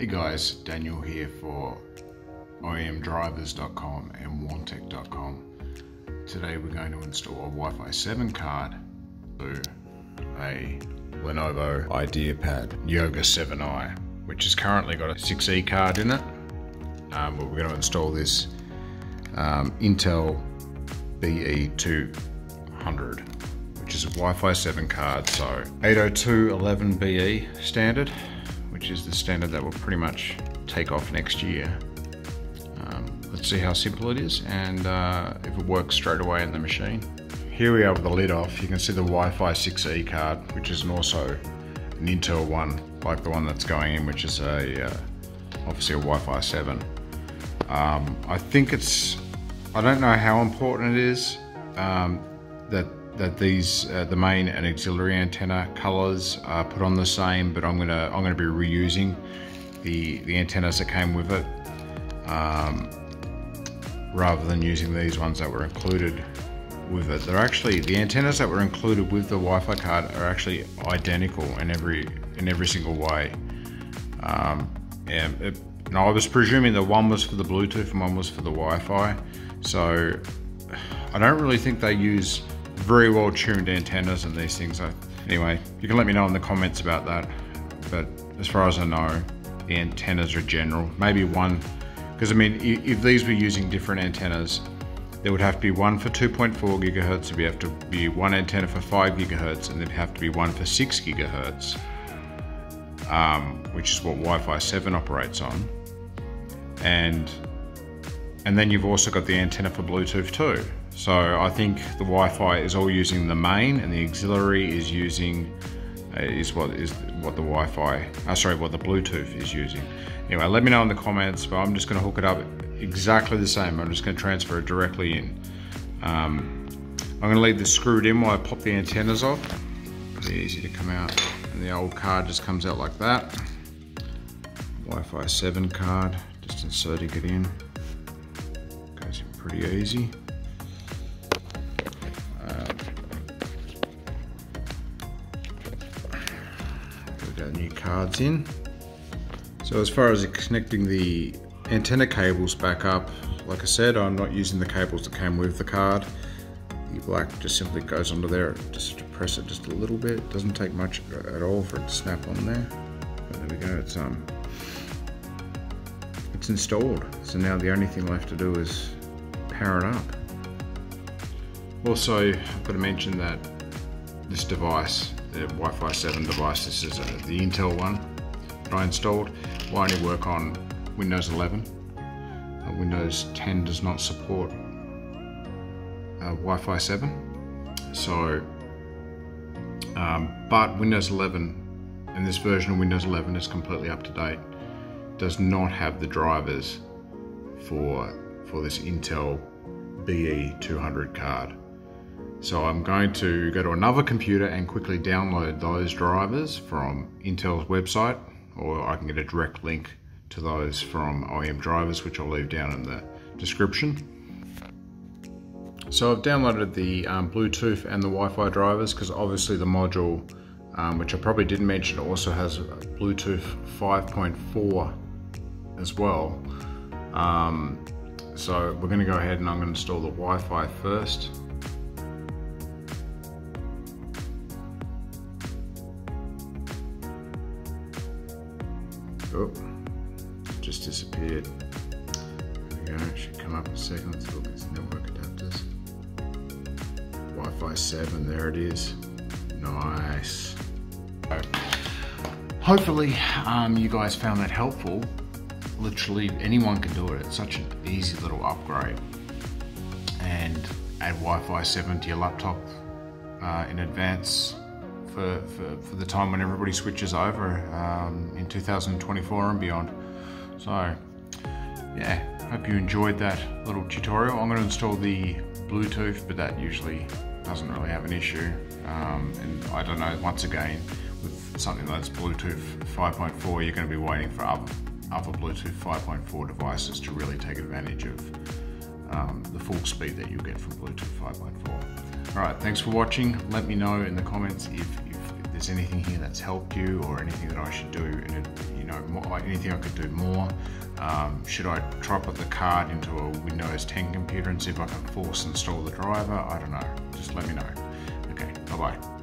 Hey guys, Daniel here for OEMDrivers.com and Wontek.com. Today we're going to install a Wi-Fi 7 card to a Lenovo IdeaPad Yoga 7i, which has currently got a 6E card in it. Um, but we're going to install this um, Intel BE200, which is a Wi-Fi 7 card, so 802.11be standard which is the standard that will pretty much take off next year. Um, let's see how simple it is and uh, if it works straight away in the machine. Here we are with the lid off. You can see the Wi-Fi 6E card, which is also an Intel one, like the one that's going in, which is a uh, obviously a Wi-Fi 7. Um, I think it's, I don't know how important it is um, that that these uh, the main and auxiliary antenna colors are put on the same but I'm gonna I'm gonna be reusing the the antennas that came with it um, rather than using these ones that were included with it. They're actually the antennas that were included with the Wi-Fi card are actually identical in every in every single way. Um, and, it, and I was presuming that one was for the Bluetooth and one was for the Wi-Fi so I don't really think they use very well tuned antennas and these things. anyway, you can let me know in the comments about that. But as far as I know, the antennas are general. Maybe one, because I mean, if these were using different antennas, there would have to be one for 2.4 gigahertz, there'd have to be one antenna for 5 gigahertz, and there'd have to be one for 6 gigahertz, um, which is what Wi-Fi 7 operates on. And and then you've also got the antenna for Bluetooth too. So I think the Wi-Fi is all using the main and the auxiliary is using uh, is what is what the Wi-Fi, uh, sorry, what the Bluetooth is using. Anyway, let me know in the comments, but I'm just gonna hook it up exactly the same. I'm just gonna transfer it directly in. Um, I'm gonna leave this screwed in while I pop the antennas off. Pretty easy to come out. And the old card just comes out like that. Wi-Fi 7 card, just inserting it in. Goes in pretty easy. Our new cards in. So as far as connecting the antenna cables back up, like I said, I'm not using the cables that came with the card. The black just simply goes under there, just press it just a little bit. It doesn't take much at all for it to snap on there. But there we go, it's um, it's installed. So now the only thing left to do is power it up. Also, I've got to mention that this device the Wi-Fi 7 device. This is the Intel one that I installed. Will only work on Windows 11. Uh, Windows 10 does not support uh, Wi-Fi 7. So, um, but Windows 11 and this version of Windows 11 is completely up to date. Does not have the drivers for for this Intel BE200 card. So I'm going to go to another computer and quickly download those drivers from Intel's website, or I can get a direct link to those from OEM drivers, which I'll leave down in the description. So I've downloaded the um, Bluetooth and the Wi-Fi drivers because obviously the module, um, which I probably didn't mention, also has Bluetooth 5.4 as well. Um, so we're going to go ahead and I'm going to install the Wi-Fi first. Oh, just disappeared. There we go, it should come up in a second. Let's look at its network adapters. Wi-Fi 7, there it is. Nice. Hopefully um, you guys found that helpful. Literally anyone can do it. It's such an easy little upgrade. And add Wi-Fi 7 to your laptop uh, in advance for, for, for the time when everybody switches over um, in 2024 and beyond. So yeah, hope you enjoyed that little tutorial. I'm going to install the Bluetooth, but that usually doesn't really have an issue. Um, and I don't know, once again, with something that's Bluetooth 5.4, you're going to be waiting for other, other Bluetooth 5.4 devices to really take advantage of um, the full speed that you get from Bluetooth 5.4. Alright, thanks for watching. Let me know in the comments if, there's anything here that's helped you or anything that I should do in, you know, know, more, anything I could do more. Um, should I try put the card into a Windows 10 computer and see if I can force install the driver? I don't know. Just let me know. Okay, bye bye.